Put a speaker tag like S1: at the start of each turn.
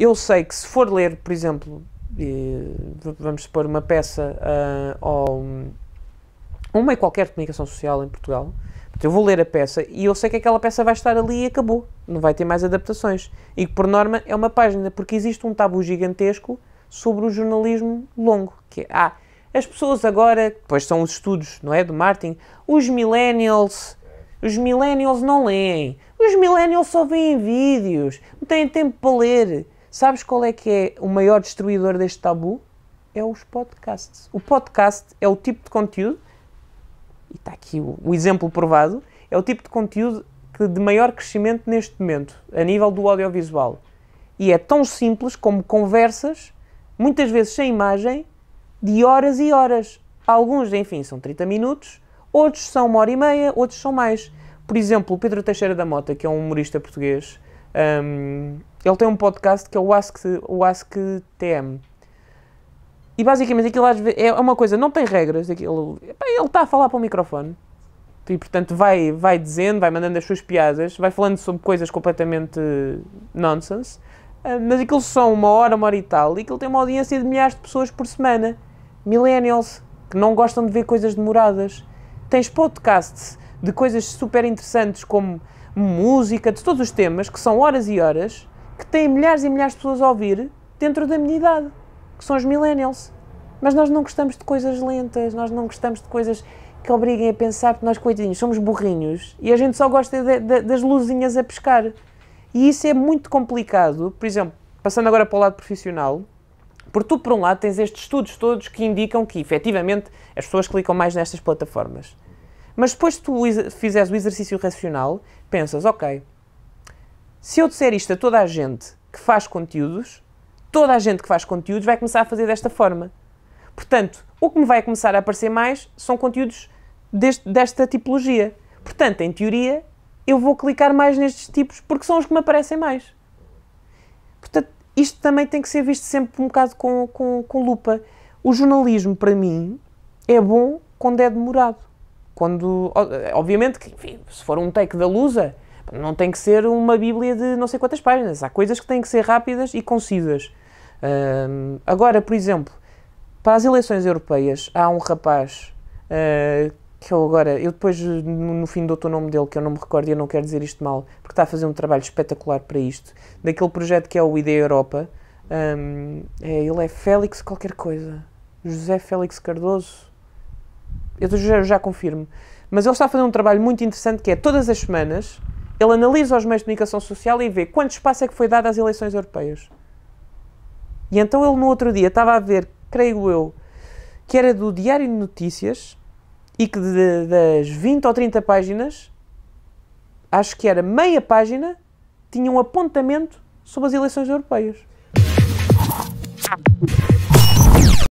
S1: eu sei que se for ler, por exemplo, vamos supor uma peça uh, ou uma e qualquer comunicação social em Portugal, eu vou ler a peça e eu sei que aquela peça vai estar ali e acabou, não vai ter mais adaptações. E que, por norma, é uma página, porque existe um tabu gigantesco sobre o jornalismo longo, que é, ah, as pessoas agora, depois são os estudos, não é, do marketing, os millennials, os millennials não leem, os millennials só veem vídeos, não têm tempo para ler. Sabes qual é que é o maior destruidor deste tabu? É os podcasts. O podcast é o tipo de conteúdo, e está aqui o, o exemplo provado, é o tipo de conteúdo que de maior crescimento neste momento, a nível do audiovisual. E é tão simples como conversas, muitas vezes sem imagem, de horas e horas. Alguns, enfim, são 30 minutos, outros são uma hora e meia, outros são mais. Por exemplo, o Pedro Teixeira da Mota, que é um humorista português, um, ele tem um podcast que é o Ask, o Ask TM. E basicamente aquilo é uma coisa, não tem regras, aquilo, ele está a falar para o microfone. E portanto vai, vai dizendo, vai mandando as suas piadas, vai falando sobre coisas completamente nonsense. Mas aquilo são uma hora, uma hora e tal, e aquilo tem uma audiência de milhares de pessoas por semana millennials que não gostam de ver coisas demoradas. Tens podcasts de coisas super interessantes como música, de todos os temas, que são horas e horas, que têm milhares e milhares de pessoas a ouvir dentro da minha idade, que são os millennials. Mas nós não gostamos de coisas lentas, nós não gostamos de coisas que obriguem a pensar, porque nós, coitadinhos, somos burrinhos e a gente só gosta de, de, das luzinhas a pescar. E isso é muito complicado. Por exemplo, passando agora para o lado profissional, porque tu, por um lado, tens estes estudos todos que indicam que, efetivamente, as pessoas clicam mais nestas plataformas. Mas depois se tu fizeres o exercício racional, pensas, ok, se eu disser isto a toda a gente que faz conteúdos, toda a gente que faz conteúdos vai começar a fazer desta forma. Portanto, o que me vai começar a aparecer mais são conteúdos deste, desta tipologia. Portanto, em teoria, eu vou clicar mais nestes tipos porque são os que me aparecem mais. Portanto, isto também tem que ser visto sempre um bocado com, com, com lupa. O jornalismo, para mim, é bom quando é demorado. Quando, obviamente, que, enfim, se for um take da Lusa, não tem que ser uma bíblia de não sei quantas páginas. Há coisas que têm que ser rápidas e concisas. Um, agora, por exemplo, para as eleições europeias, há um rapaz uh, que eu agora, eu depois no, fim dou o nome dele, que eu não me recordo e eu não quero dizer isto mal, porque está a fazer um trabalho espetacular para isto, daquele projeto que é o Ideia Europa. Um, é, ele é Félix qualquer coisa. José Félix Cardoso. Eu já, já confirmo. Mas ele está a fazer um trabalho muito interessante que é todas as semanas ele analisa os meios de comunicação social e vê quanto espaço é que foi dado às eleições europeias. E então ele no outro dia estava a ver, creio eu, que era do Diário de Notícias e que de, das 20 ou 30 páginas, acho que era meia página, tinha um apontamento sobre as eleições europeias.